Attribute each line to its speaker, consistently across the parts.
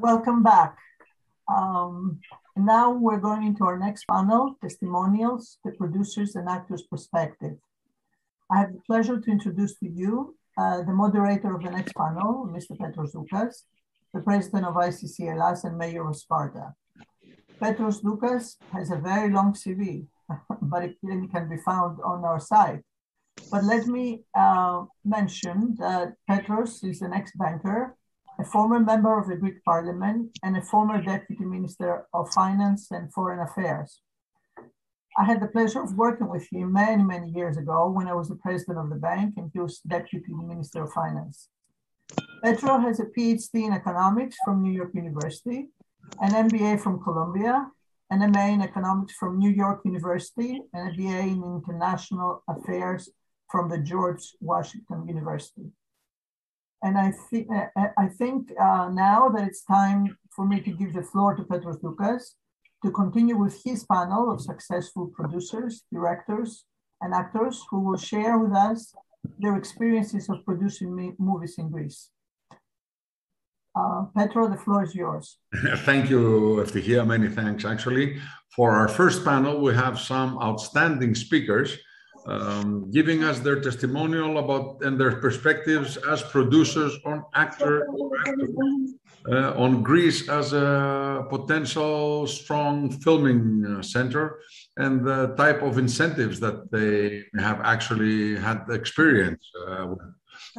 Speaker 1: Welcome back. Um, now we're going into our next panel, Testimonials, the Producers and Actors Perspective. I have the pleasure to introduce to you uh, the moderator of the next panel, Mr. Petros Doukas, the president of ICC Hellas and mayor of Sparta. Petros Doukas has a very long CV, but it can be found on our site. But let me uh, mention that Petros is an ex-banker a former member of the Greek parliament, and a former deputy minister of finance and foreign affairs. I had the pleasure of working with him many, many years ago when I was the president of the bank and he was deputy minister of finance. Petro has a PhD in economics from New York University, an MBA from Columbia, an MA in economics from New York University, and a BA in international affairs from the George Washington University. And I, th I think uh, now that it's time for me to give the floor to Petros Doukas to continue with his panel of successful producers, directors, and actors who will share with us their experiences of producing movies in Greece. Uh, Petro, the floor is yours.
Speaker 2: Thank you, Eftihia. Many thanks, actually. For our first panel, we have some outstanding speakers um, giving us their testimonial about and their perspectives as producers on actor uh, on Greece as a potential strong filming uh, center and the type of incentives that they have actually had experience uh, with.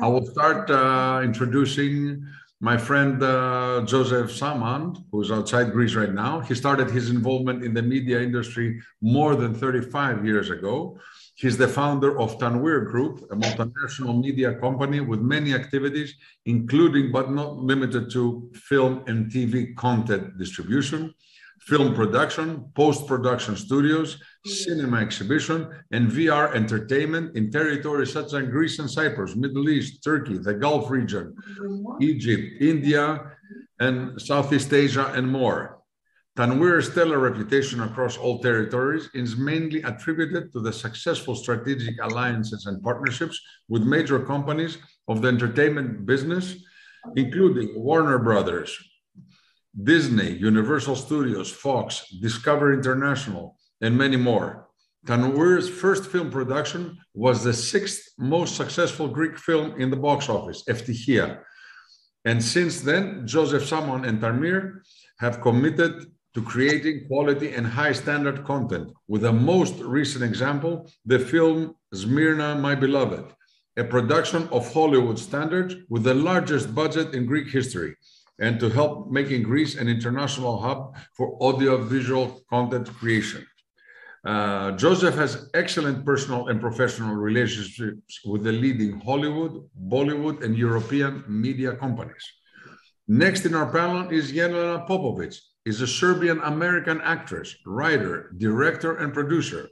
Speaker 2: I will start uh, introducing my friend uh, Joseph Samaan, who's outside Greece right now. He started his involvement in the media industry more than 35 years ago. He's the founder of Tanweer Group, a multinational media company with many activities, including but not limited to film and TV content distribution, film production, post production studios, cinema exhibition, and VR entertainment in territories such as Greece and Cyprus, Middle East, Turkey, the Gulf region, Egypt, India, and Southeast Asia, and more. Tanweer's stellar reputation across all territories is mainly attributed to the successful strategic alliances and partnerships with major companies of the entertainment business, including Warner Brothers, Disney, Universal Studios, Fox, Discovery International, and many more. Tanweer's first film production was the sixth most successful Greek film in the box office, Eftihia. And since then, Joseph Samaan and Tanweer have committed to creating quality and high standard content. With the most recent example, the film Smyrna, My Beloved, a production of Hollywood standards with the largest budget in Greek history, and to help making Greece an international hub for audiovisual content creation. Uh, Joseph has excellent personal and professional relationships with the leading Hollywood, Bollywood, and European media companies. Next in our panel is Yelena Popovic, is a Serbian American actress, writer, director, and producer.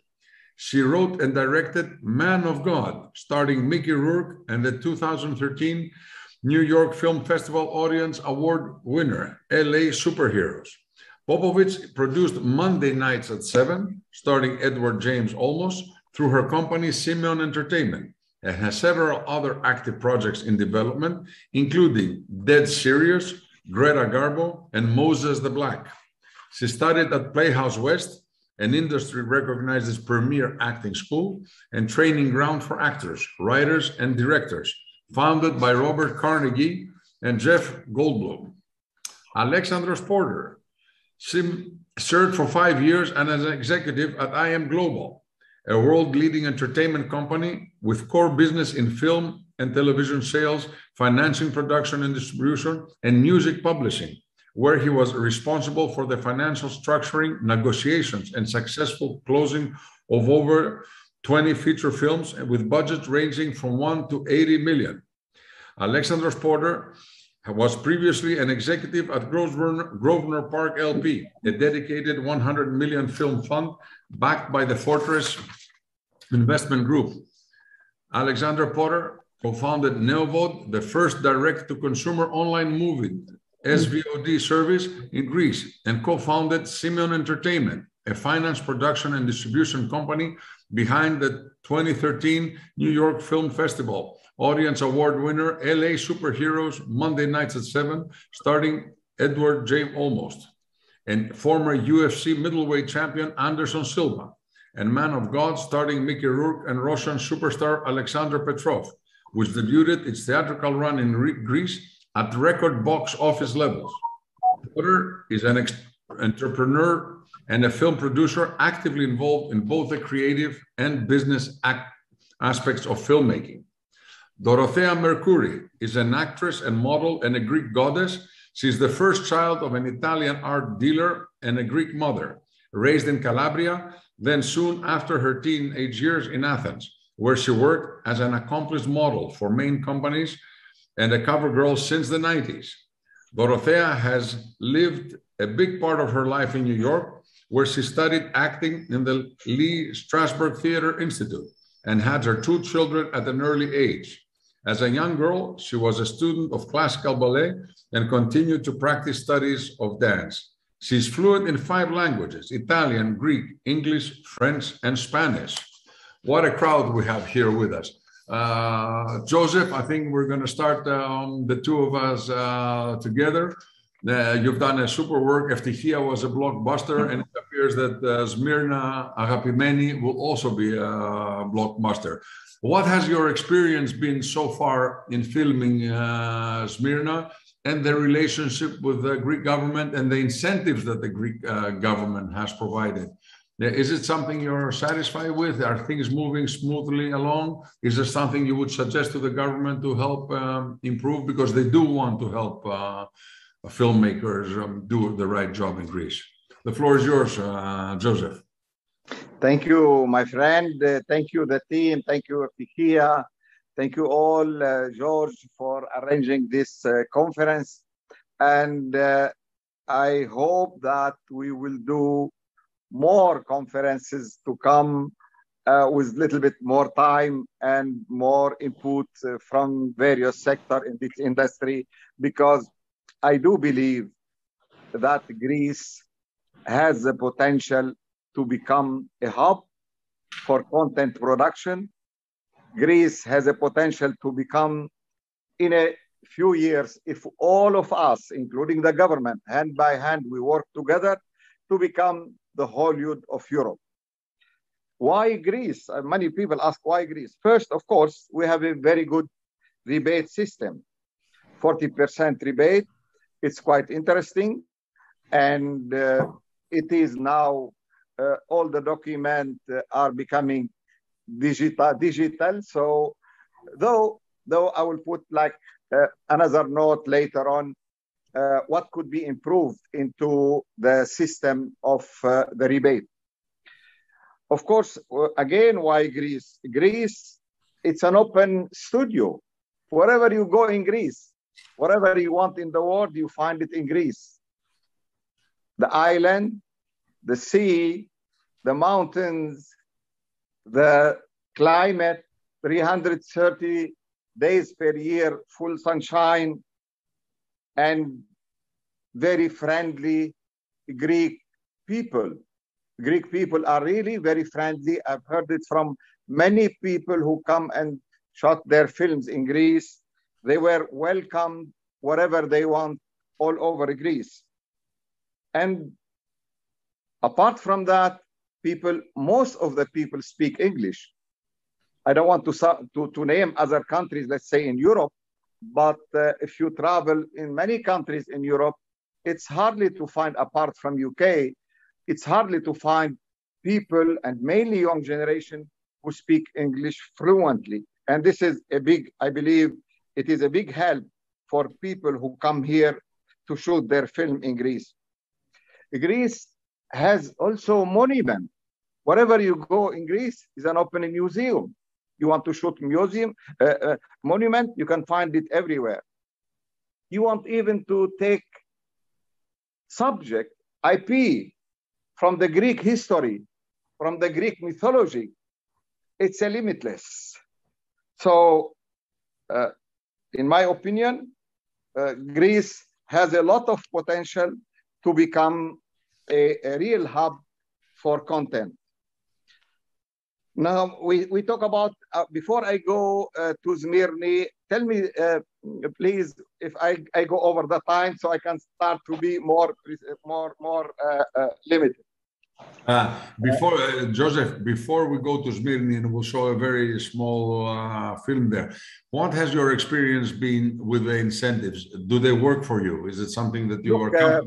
Speaker 2: She wrote and directed Man of God, starring Mickey Rourke and the 2013 New York Film Festival Audience Award winner, LA Superheroes. Popovic produced Monday Nights at 7, starring Edward James Olmos, through her company Simeon Entertainment, and has several other active projects in development, including Dead Serious, Greta Garbo, and Moses the Black. She studied at Playhouse West, an industry recognized as premier acting school and training ground for actors, writers, and directors, founded by Robert Carnegie and Jeff Goldblum. Alexandros Potter served for five years and as an executive at IM Global, a world leading entertainment company with core business in film and television sales, financing production and distribution, and music publishing, where he was responsible for the financial structuring, negotiations, and successful closing of over 20 feature films with budgets ranging from 1 to 80 million. Alexander Potter was previously an executive at Grosvenor, Park LP, a dedicated 100 million film fund backed by the Fortress Investment Group. Alexander Potter co-founded Neovod, the first direct-to-consumer online movie SVOD service in Greece, and co-founded Simeon Entertainment, a finance production and distribution company behind the 2013 New York Film Festival, audience award winner LA Superheroes, Monday nights at 7, starting Edward J. Olmos, and former UFC middleweight champion Anderson Silva, and Man of God starring Mickey Rourke and Russian superstar Alexander Petrov, which debuted its theatrical run in Greece at record box office levels. Potter is an entrepreneur and a film producer actively involved in both the creative and business aspects of filmmaking. Dorotea Mercuri is an actress and model and a Greek goddess. She's the first child of an Italian art dealer and a Greek mother, raised in Calabria, then soon after her teenage years in Athens, where she worked as an accomplished model for main companies and a cover girl since the 90s. Dorotea has lived a big part of her life in New York, where she studied acting in the Lee Strasberg Theater Institute and had her two children at an early age. As a young girl, she was a student of classical ballet and continued to practice studies of dance. She's fluent in five languages Italian, Greek, English, French, and Spanish. What a crowd we have here with us. Uh, Joseph, I think we're going to start um, the two of us uh, together. Uh, you've done a super work. Ευτυχία was a blockbuster, and it appears that uh, Smyrna Agapimeni will also be a blockbuster. What has your experience been so far in filming uh, Smyrna and the relationship with the Greek government and the incentives that the Greek uh, government has provided? Is it something you're satisfied with? Are things moving smoothly along? Is there something you would suggest to the government to help um, improve? Because they do want to help uh, filmmakers um, do the right job in Greece. The floor is yours, uh, Joseph.
Speaker 3: Thank you, my friend. Uh, thank you, the team. Thank you, Eftihia. Thank you all, uh, George, for arranging this uh, conference. And uh, I hope that we will do more conferences to come uh, with a little bit more time and more input uh, from various sectors in this industry, because I do believe that Greece has the potential to become a hub for content production. Greece has a potential to become, in a few years, if all of us, including the government, hand by hand, we work together to become the Hollywood of Europe. Why Greece? Uh, many people ask why Greece. First, of course, we have a very good rebate system. 40% rebate. It's quite interesting. And uh, it is now uh, all the documents uh, are becoming digital. Digital. So, though though I will put like uh, another note later on, uh, what could be improved into the system of uh, the rebate. Of course, uh, again, why Greece? Greece, it's an open studio. Wherever you go in Greece, whatever you want in the world, you find it in Greece. The island, the sea, the mountains, the climate, 330 days per year, full sunshine, and very friendly Greek people. Greek people are really very friendly. I've heard it from many people who come and shot their films in Greece. They were welcomed wherever they want all over Greece. And Apart from that, people, most of the people speak English. I don't want to, to, to name other countries, let's say in Europe, but uh, if you travel in many countries in Europe, it's hardly to find, apart from UK, it's hardly to find people and mainly young generation who speak English fluently. And this is a big, I believe, it is a big help for people who come here to shoot their film in Greece. Greece has also monument. Wherever you go in Greece is an open museum. You want to shoot museum, uh, uh, monument, you can find it everywhere. You want even to take subject, IP, from the Greek history, from the Greek mythology. It's a limitless. So, uh, in my opinion, uh, Greece has a lot of potential to become a, a real hub for content. Now we, we talk about, uh, before I go uh, to Smyrni, tell me uh, please if I, I go over the time so I can start to be more, more, more uh, uh, limited.
Speaker 2: Uh, before uh, Joseph, before we go to Smyrni and we'll show a very small uh, film there, what has your experience been with the incentives? Do they work for you? Is it something that you
Speaker 3: Look,
Speaker 2: are?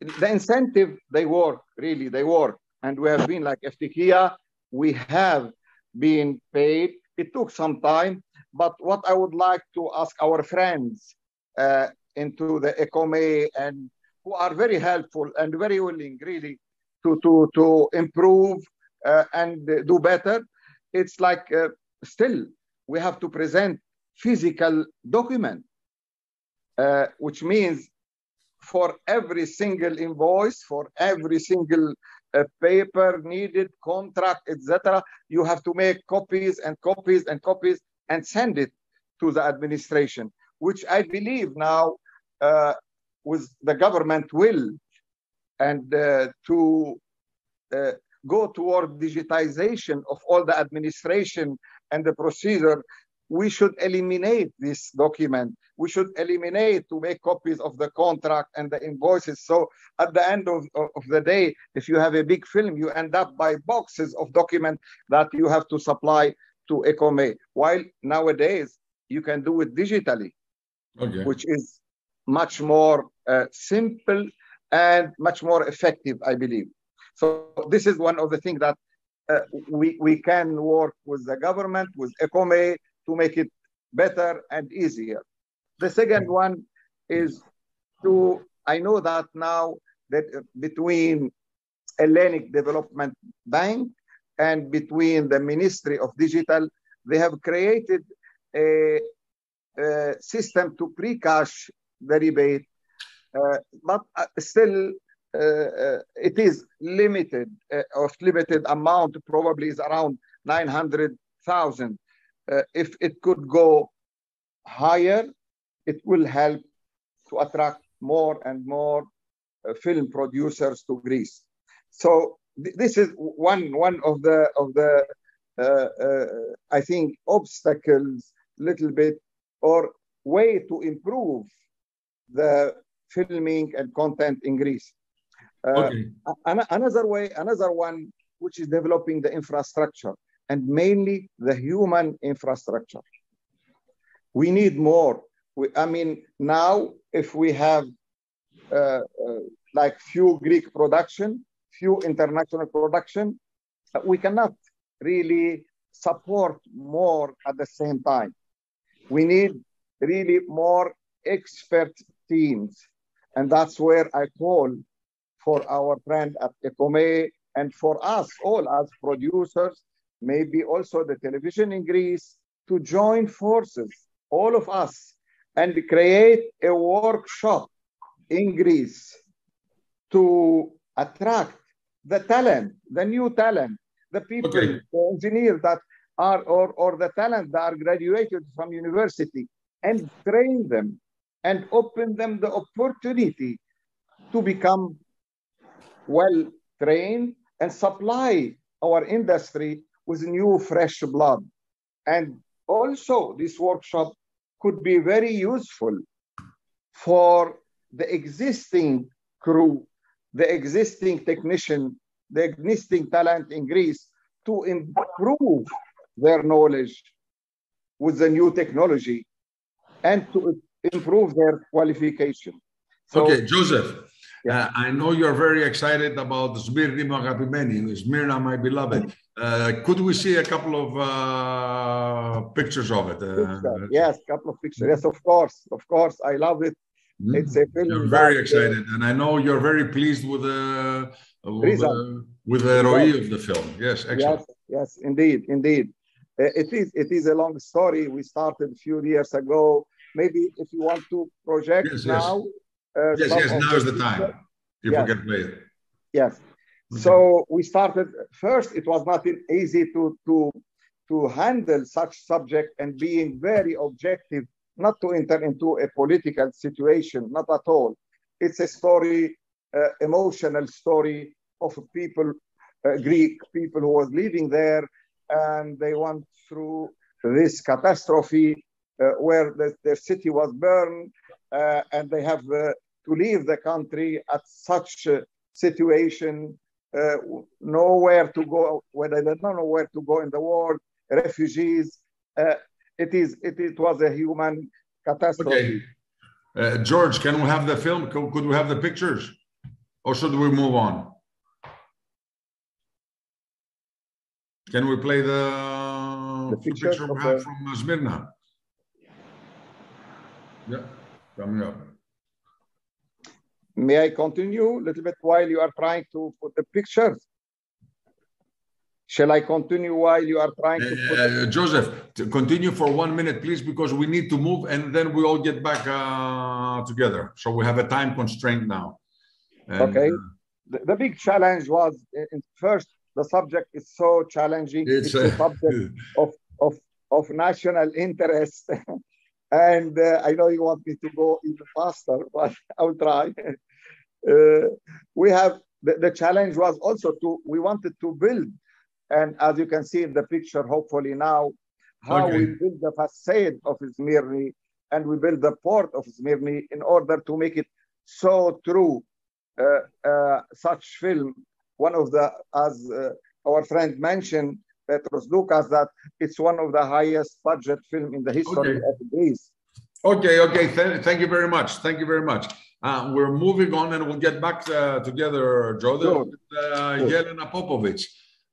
Speaker 3: the incentive, they work, really, they work. And we have been like Eftihia, we have been paid. It took some time, but what I would like to ask our friends uh, into the EKOME and who are very helpful and very willing, really, to, to, to improve uh, and do better. It's like uh, still we have to present physical document, uh, which means for every single invoice, for every single uh, paper needed, contract, etc., you have to make copies and copies and copies and send it to the administration, which I believe now uh, with the government will and uh, to uh, go toward digitization of all the administration and the procedure, we should eliminate this document. We should eliminate to make copies of the contract and the invoices. So at the end of, of the day, if you have a big film, you end up by boxes of documents that you have to supply to EKOME. While nowadays, you can do it digitally,
Speaker 2: Okay.
Speaker 3: which is much more uh, simple and much more effective, I believe. So this is one of the things that uh, we, we can work with the government, with EKOME, to make it better and easier. The second one is to, I know that now that uh, between Hellenic Development Bank and between the Ministry of Digital, they have created a, a system to pre-cash the rebate, uh, but uh, still uh, uh, it is limited uh, of limited amount, probably is around 900,000. Uh, if it could go higher, it will help to attract more and more uh, film producers to Greece. So th this is one one of the of the uh, uh, I think obstacles, little bit or way to improve the filming and content in Greece. Uh,
Speaker 2: Okay.
Speaker 3: an- another way, another one, which is developing the infrastructure and mainly the human infrastructure. We need more. We, I mean, now if we have uh, uh, like few Greek production, few international production, uh, we cannot really support more at the same time. We need really more expert teams. And that's where I call for our friend at EKOME and for us all as producers, maybe also the television in Greece, to join forces, all of us, and create a workshop in Greece to attract the talent, the new talent, the people,
Speaker 2: Okay.
Speaker 3: the engineers that are, or, or the talent that are graduated from university and train them and open them the opportunity to become well trained and supply our industry with new fresh blood. And also, this workshop could be very useful for the existing crew, the existing technician, the existing talent in Greece to improve their knowledge with the new technology and to improve their qualification. So,
Speaker 2: okay, Joseph.
Speaker 3: Yeah.
Speaker 2: Uh, I know you're very excited about Smyrna, my beloved. Uh, could we see a couple of uh, pictures of it? Uh,
Speaker 3: picture. Yes, couple of pictures. Yes, of course, of course. I love it.
Speaker 2: hmm?
Speaker 3: It's a film.
Speaker 2: You're very
Speaker 3: that, uh,
Speaker 2: excited, and I know you're very pleased with the with
Speaker 3: Result.
Speaker 2: the, with the ROI of the film. Yes, excellent.
Speaker 3: Yes, yes, indeed, indeed. Uh, It is, it is a long story. We started a few years ago. Maybe if you want to project
Speaker 2: Yes, yes.
Speaker 3: now. uh,
Speaker 2: Yes, yes. Now is the time if we can play it.
Speaker 3: Yes.
Speaker 2: Okay.
Speaker 3: So we started first. It was not easy to to to handle such subject and being very objective, not to enter into a political situation, not at all. It's a story, uh, emotional story of people, uh, Greek people who was living there and they went through this catastrophe uh, where the, the city was burned uh, and they have uh, to leave the country at such a situation, uh, nowhere to go, where they don't know where to go in the world, refugees. Uh, it is it, it was a human catastrophe.
Speaker 2: Okay. Uh, George, can we have the film? Could, could we have the pictures? Or should we move on? Can we play the,
Speaker 3: The picture
Speaker 2: picture we
Speaker 3: of
Speaker 2: have
Speaker 3: the-
Speaker 2: from uh, Smyrna? Yeah, coming up.
Speaker 3: May I continue a little bit while you are trying to put the pictures? Shall I continue while you are trying to put the
Speaker 2: Uh, Joseph, to continue for one minute, please, because we need to move and then we all get back uh, together. So we have a time constraint now. And,
Speaker 3: Okay.
Speaker 2: uh,
Speaker 3: the, the big challenge was in in first the subject is so challenging
Speaker 2: It's
Speaker 3: it's, a
Speaker 2: uh,
Speaker 3: subject of of of national interest and uh, i know you want me to go even faster but i'll try. Uh, we have the, the challenge was also to we wanted to build. And as you can see in the picture hopefully now how we build the facade of Smyrni and we build the port of Smyrni in order to make it so true. Uh, uh, such film, one of the, as uh, our friend mentioned, Petros Doukas, that it's one of the highest budget film in the history
Speaker 2: Okay.
Speaker 3: of Greece.
Speaker 2: Okay, okay. Th- thank you very much. Thank you very much. Uh, we're moving on and we'll get back uh, together, Joseph,
Speaker 3: Sure.
Speaker 2: with uh,
Speaker 3: Sure.
Speaker 2: Yelena Popovic.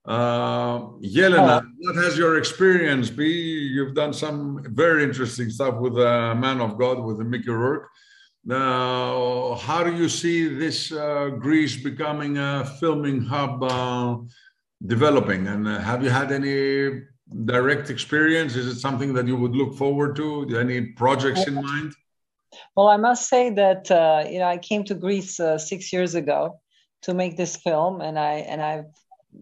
Speaker 2: Uh, Yelena, what has your experience be? You've done some very interesting stuff with a man of God, with Mickey Rourke. Now, how do you see this uh, Greece becoming a filming hub uh, developing? And uh, have you had any direct experience? Is it something that you would look forward to? Any projects in mind?
Speaker 4: Well, I must say that uh, you know I came to Greece uh, six years ago to make this film, and I and I've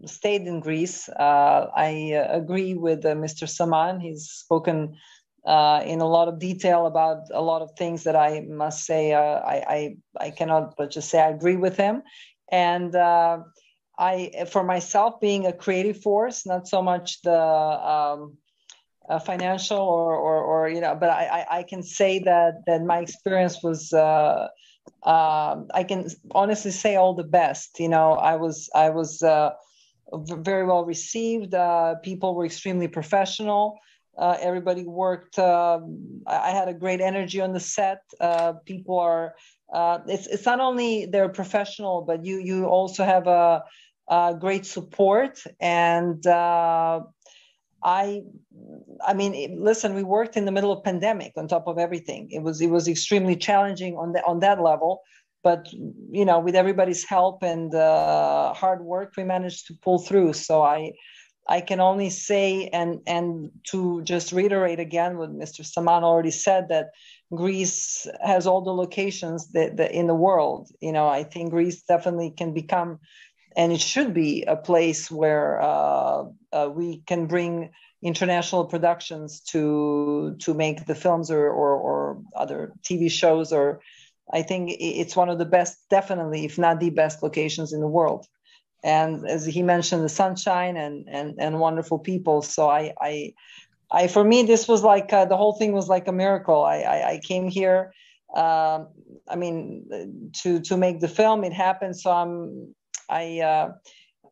Speaker 4: stayed in Greece. Uh, I uh, agree with uh, Mr. Samaan. He's spoken uh, in a lot of detail about a lot of things that I must say I, I I cannot but just say I agree with him, and. Uh, I, for myself, being a creative force, not so much the um, uh, financial or, or, or you know, but I, I, can say that that my experience was. Uh, um I can honestly say all the best. You know, I was I was uh, very well received. Uh, people were extremely professional. Uh, everybody worked. um I I had a great energy on the set. Uh, people are. Uh, it's it's not only they're professional, but you you also have a, a great support and. Uh, I, I mean, listen, we worked in the middle of pandemic on top of everything. It was it was extremely challenging on the, on that level, but you know, with everybody's help and uh, hard work, we managed to pull through. So I, I can only say and and to just reiterate again what Mr. Samaan already said that Greece has all the locations that, that in the world. You know, I think Greece definitely can become and it should be a place where uh, uh, we can bring international productions to to make the films or, or, or other TV shows. Or I think it's one of the best, definitely, if not the best, locations in the world. And as he mentioned, the sunshine and and and wonderful people. So I I, I for me this was like uh, the whole thing was like a miracle. I I, I came here. Um, I mean, to to make the film, it happened. So I'm I uh,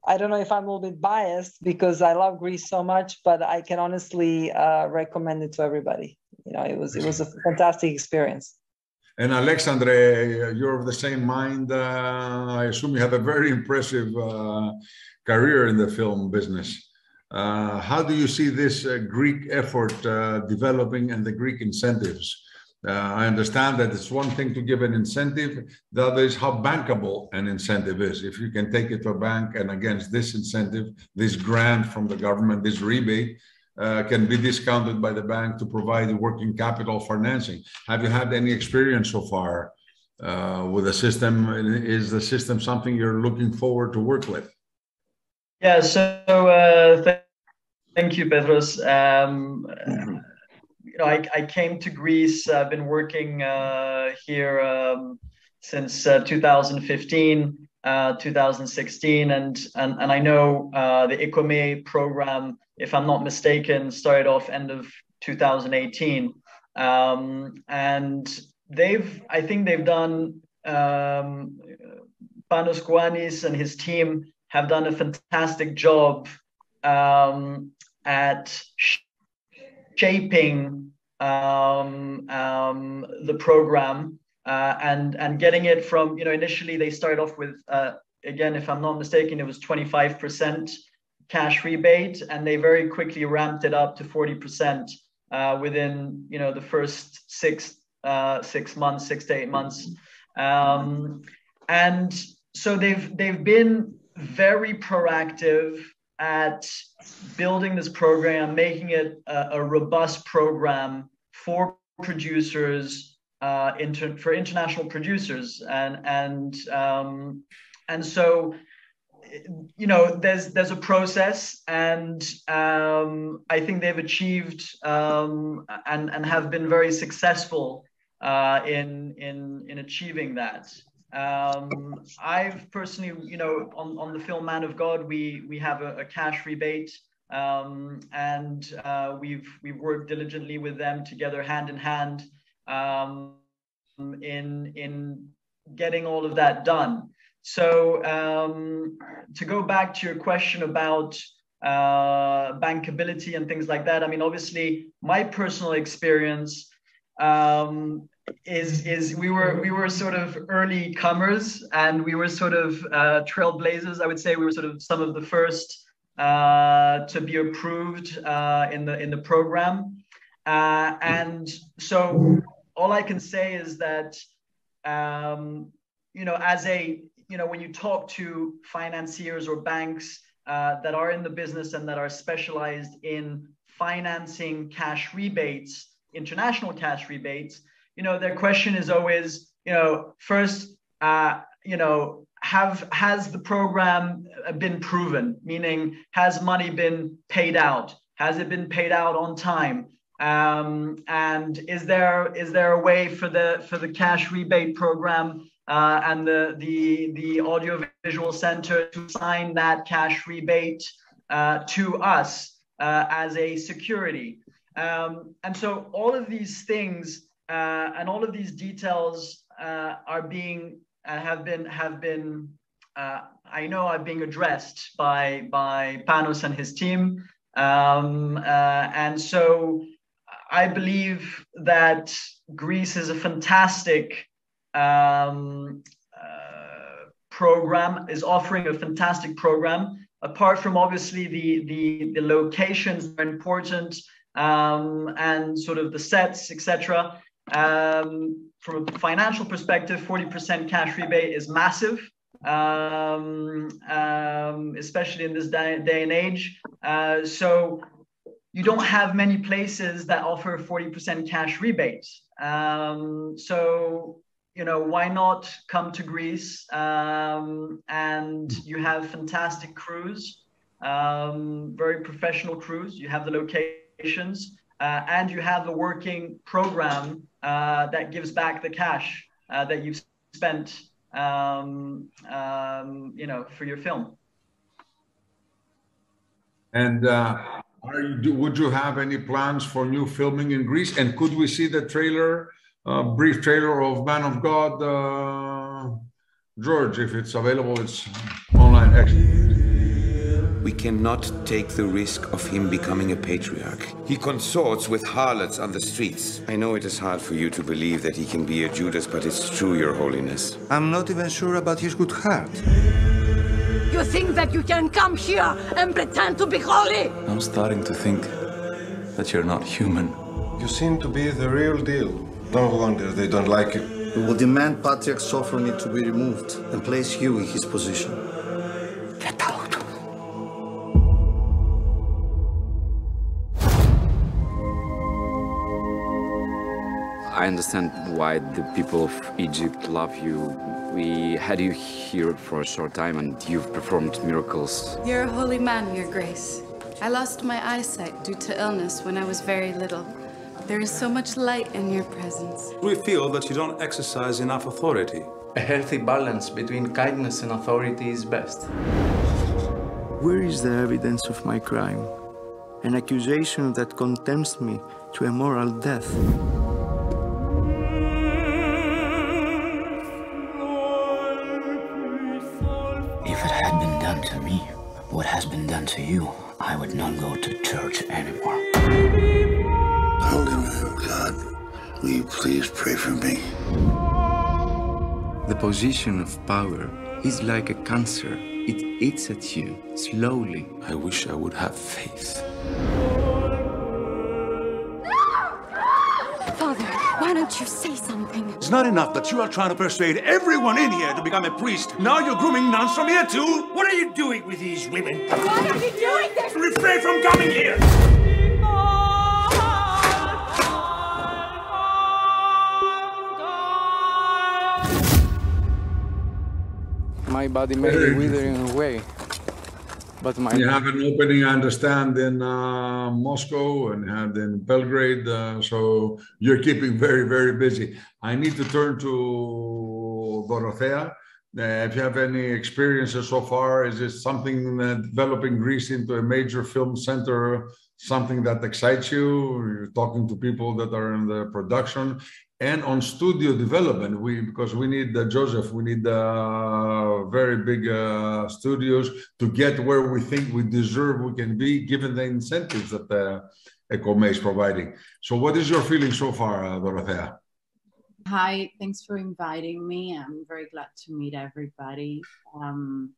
Speaker 4: I don't know if I'm a little bit biased because I love Greece so much, but I can honestly uh, recommend it to everybody. You know, it was it was a fantastic experience.
Speaker 2: And Alexandre, you're of the same mind. Uh, I assume you have a very impressive uh, career in the film business. Uh, how do you see this uh, Greek effort uh, developing and the Greek incentives? Uh, I understand that it's one thing to give an incentive, the other is how bankable an incentive is. If you can take it to a bank and against this incentive, this grant from the government, this rebate, uh, can be discounted by the bank to provide working capital financing. Have you had any experience so far uh, with the system? Is the system something you're looking forward to work with?
Speaker 5: Yeah, so uh, th- thank you, Petros. Um, you know, I, I came to Greece. I've been working uh, here um, since uh, 2015. uh, 2016, and and and I know uh, the EKOME program, if I'm not mistaken, started off end of 2018, um, and they've I think they've done um, Panos Kouanis and his team have done a fantastic job um, at shaping um, um, the program uh, and and getting it from you know initially they started off with uh, again if I'm not mistaken it was 25 percent cash rebate and they very quickly ramped it up to 40 percent uh, within you know the first six uh, six months six to eight months. Um, and so they've they've been very proactive at building this program, making it a, a robust program for producers, uh, inter, for international producers, and and um, and so you know there's there's a process and um, i think they've achieved um, and and have been very successful uh, in in in achieving that um, I've personally, you know, on, on the film Man of God, we we have a, a cash rebate, um, and uh, we've we've worked diligently with them together, hand in hand, um, in in getting all of that done. So um, to go back to your question about uh, bankability and things like that, I mean, obviously, my personal experience um, is is we were we were sort of early comers and we were sort of uh, trailblazers. I would say we were sort of some of the first uh, to be approved uh, in the in the program, uh, and so all I can say is that um, you know as a you know when you talk to financiers or banks uh, that are in the business and that are specialized in financing cash rebates, international cash rebates you know, their question is always, you know, first, uh, you know, have has the program been proven? Meaning, has money been paid out? Has it been paid out on time? Um, and is there is there a way for the for the cash rebate program uh, and the the the audio visual center to sign that cash rebate uh, to us uh, as a security? Um, and so all of these things uh, and all of these details uh, are being uh, have been have been uh, I know are being addressed by by Panos and his team, um, uh, and so I believe that Greece is a fantastic um, uh, program, is offering a fantastic program. Apart from obviously the the, the locations are important um, and sort of the sets, etc. Um, from a financial perspective, 40% cash rebate is massive, um, um, especially in this day, day and age. Uh, so you don't have many places that offer 40% cash rebate. Um, so, you know, why not come to Greece? Um, and you have fantastic crews, um, very professional crews. You have the locations. Uh, and you have a working program uh, that gives back the cash uh, that you've spent, um, um, you know, for your film.
Speaker 2: And uh, you, would you have any plans for new filming in Greece? And could we see the trailer, uh, brief trailer of Man of God, uh, George, if it's available? It's online. Excellent.
Speaker 6: We cannot take the risk of him becoming a patriarch. He consorts with harlots on the streets. I know it is hard for you to believe that he can be a Judas, but it's true, Your Holiness.
Speaker 7: I'm not even sure about his good heart.
Speaker 8: You think that you can come here and pretend to be holy?
Speaker 9: I'm starting to think that you're not human.
Speaker 10: You seem to be the real deal. No wonder they don't like you.
Speaker 11: We will demand Patriarch Sophrony to be removed and place you in his position.
Speaker 12: I understand why the people of Egypt love you. We had you here for a short time and you've performed miracles.
Speaker 13: You're a holy man, Your Grace. I lost my eyesight due to illness when I was very little. There is so much light in your presence.
Speaker 9: We feel that you don't exercise enough authority.
Speaker 7: A healthy balance between kindness and authority is best.
Speaker 11: Where is the evidence of my crime? An accusation that condemns me to a moral death.
Speaker 14: To you, I would not go to church anymore.
Speaker 15: Holy man of God, will you please pray for me?
Speaker 7: The position of power is like a cancer. It eats at you slowly.
Speaker 9: I wish I would have faith.
Speaker 8: Why don't you say something?
Speaker 16: It's not enough that you are trying to persuade everyone in here to become a priest. Now you're grooming nuns from here too. What are you doing with these women?
Speaker 8: Why are you doing this?
Speaker 16: Refrain from coming here.
Speaker 7: My body may be withering away, but my
Speaker 2: We have an opening, I understand, in uh, Moscow and had in Belgrade. Uh, so you're keeping very, very busy. I need to turn to Dorotea. Uh, if you have any experiences so far, is it something uh, developing Greece into a major film center, something that excites you? You're talking to people that are in the production and on studio development we because we need uh, joseph we need uh, very big uh, studios to get where we think we deserve we can be given the incentives that uh, EKOME is providing so what is your feeling so far uh, dorotea
Speaker 17: Hi, thanks for inviting me. I'm very glad to meet everybody. Um,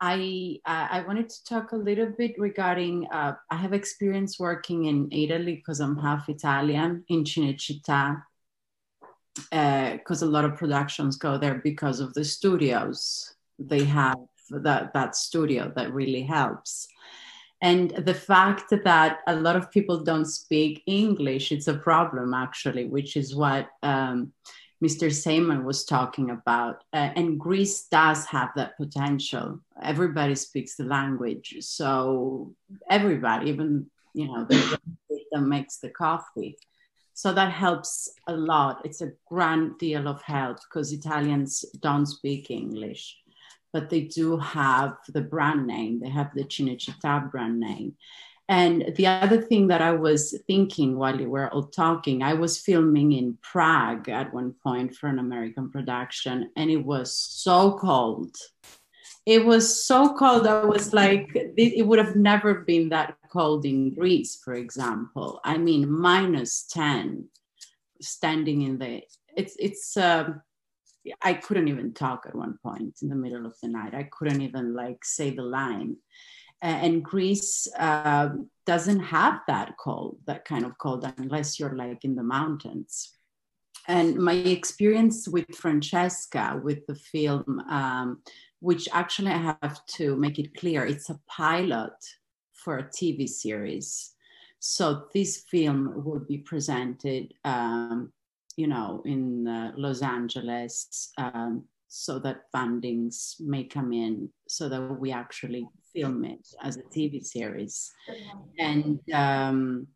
Speaker 17: I I wanted to talk a little bit regarding. Uh, I have experience working in Italy because I'm half Italian in Cinecittà, because uh, a lot of productions go there because of the studios. They have that that studio that really helps. And the fact that a lot of people don't speak english it's a problem actually which is what um, mr Simon was talking about. Uh, and greece does have that potential. Everybody speaks the language. So everybody even you know the that makes the coffee so that helps a lot. It's a grand deal of help because Italians don't speak English, but they do have the brand name. They have the Cinecittà brand name. And the other thing that I was thinking while you were all talking, I was filming in Prague at one point for an American production, and it was so cold it was so cold. I was like, it would have never been that cold in Greece, for example. I mean, minus 10 standing in the, it's, it's, um, I couldn't even talk at one point in the middle of the night. I couldn't even like say the line. and Greece uh, doesn't have that cold, that kind of cold, unless you're like in the mountains. And my experience with Francesca, with the film, um, which actually I have to make it clear, it's a pilot for a TV series. So this film will be presented, um, you know, in uh, Los Angeles, um, so that fundings may come in, so that we actually film it as a TV series. And um,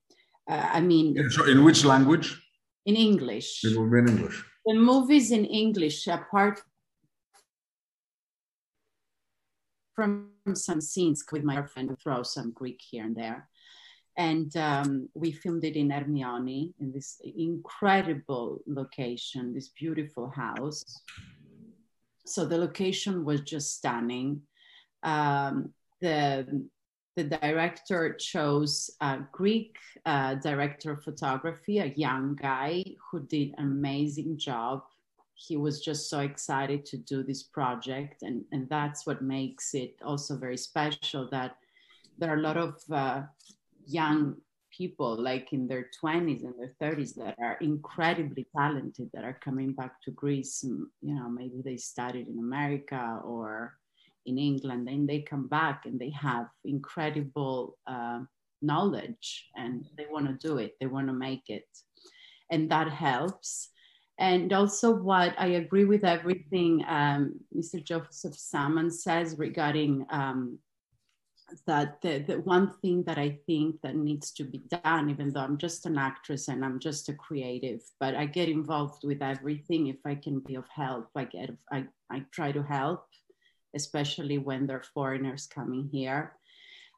Speaker 17: uh, I mean,
Speaker 2: so in which language?
Speaker 17: In English.
Speaker 2: It will be in English.
Speaker 17: The movies in English, apart from some scenes with my girlfriend, throw some Greek here and there. And um, we filmed it in Ermioni, in this incredible location, this beautiful house. So the location was just stunning. Um, the, the director chose a Greek uh, director of photography, a young guy who did an amazing job he was just so excited to do this project and, and that's what makes it also very special that there are a lot of uh, young people like in their 20s and their 30s that are incredibly talented that are coming back to greece and, you know maybe they studied in america or in england and they come back and they have incredible uh, knowledge and they want to do it they want to make it. And that helps and also what I agree with everything um, Mr. Joseph Samaan says regarding um, that the, the one thing that I think that needs to be done, even though I'm just an actress and I'm just a creative, but I get involved with everything. If I can be of help, I get I, I try to help, especially when there are foreigners coming here.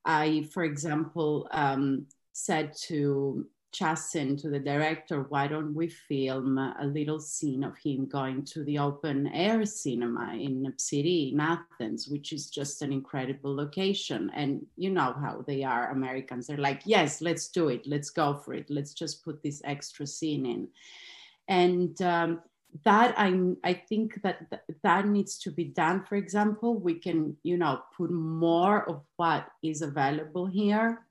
Speaker 17: I, for example, um, said to Chasten, to the director, why don't we film a little scene of him going to the open air cinema in city in Athens, which is just an incredible location. And you know how they are, Americans. They're like, yes, let's do it. Let's go for it. Let's just put this extra scene in. And um, that I, I think that th- that needs to be done. For example, we can, you know, put more of what is available here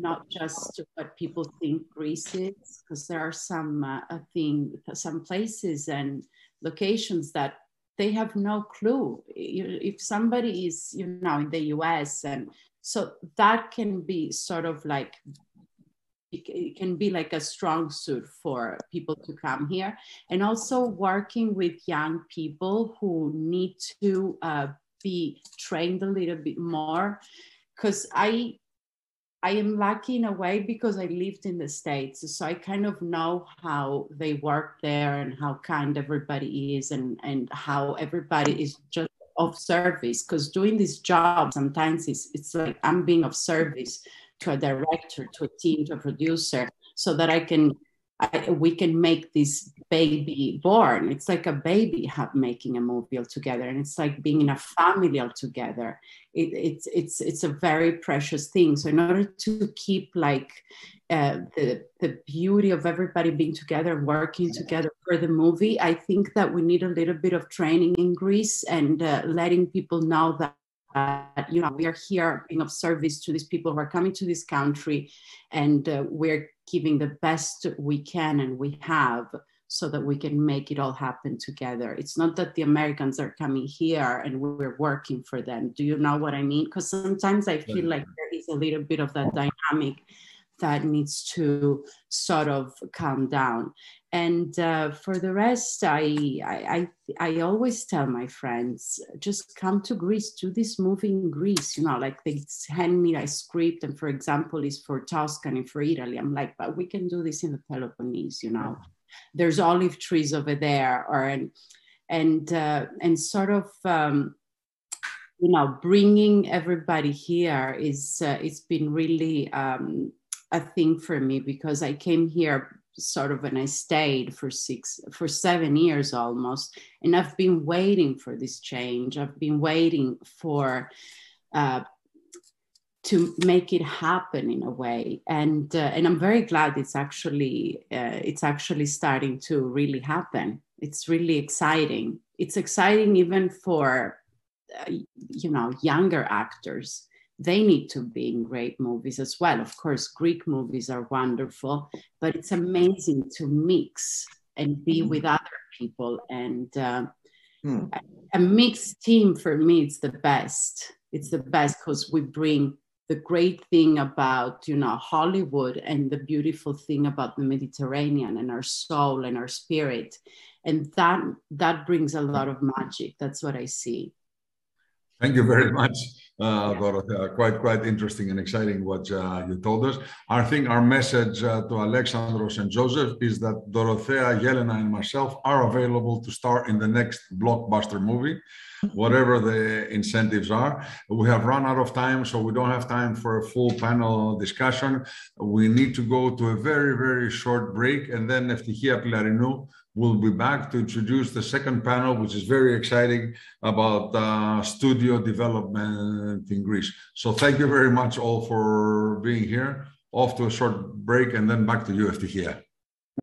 Speaker 17: not just what people think Greece is, because there are some uh, thing, some places and locations that they have no clue. If somebody is, you know, in the U.S. and so that can be sort of like it can be like a strong suit for people to come here and also working with young people who need to uh, be trained a little bit more because i I am lucky in a way because I lived in the States. So I kind of know how they work there and how kind everybody is and, and how everybody is just of service. Because doing this job sometimes it's, it's like I'm being of service to a director, to a team, to a producer, so that I can I, we can make this baby born. It's like a baby have, making a movie all together, and it's like being in a family all together. It, it's it's it's a very precious thing. So in order to keep like uh, the the beauty of everybody being together working together for the movie, I think that we need a little bit of training in Greece and uh, letting people know that uh, you know we are here being of service to these people who are coming to this country and uh, we're giving the best we can and we have so that we can make it all happen together. It's not that the Americans are coming here and we're working for them. Do you know what I mean? Because sometimes I feel like there is a little bit of that dynamic that needs to sort of calm down. And uh, for the rest, I, I, I always tell my friends, just come to Greece, do this movie in Greece. You know, like they hand me a script, and for example, is for Tuscany, for Italy. I'm like, but we can do this in the Peloponnese. You know, there's olive trees over there, or and and uh, and sort of. Um, you know, bringing everybody here is uh, it's been really um, a thing for me because I came here sort of and I stayed for six for seven years almost. And I've been waiting for this change. I've been waiting for uh, to make it happen in a way. And uh, and I'm very glad it's actually uh, it's actually starting to really happen. It's really exciting. It's exciting even for uh, you know younger actors they need to be in great movies as well. Of course, Greek movies are wonderful, but it's amazing to mix and be mm-hmm. with other people. And uh, hmm. a, a mixed team for me, it's the best. It's the best because we bring the great thing about you know Hollywood and the beautiful thing about the Mediterranean and our soul and our spirit, and that that brings a lot of magic. That's what I see.
Speaker 2: Thank you very much, uh, yeah. But uh, quite quite interesting and exciting what uh, you told us. I think our message uh, to Alexandros and Joseph is that Dorotea, Yelena, and myself are available to star in the next blockbuster movie, whatever the incentives are. We have run out of time, so we don't have time for a full panel discussion. We need to go to a very very short break, and then Eftihia Πλαριnou We'll be back to introduce the second panel, which is very exciting about uh, studio development in Greece. So thank you very much all for being here. Off to a short break and then back to you, Ευτυχία.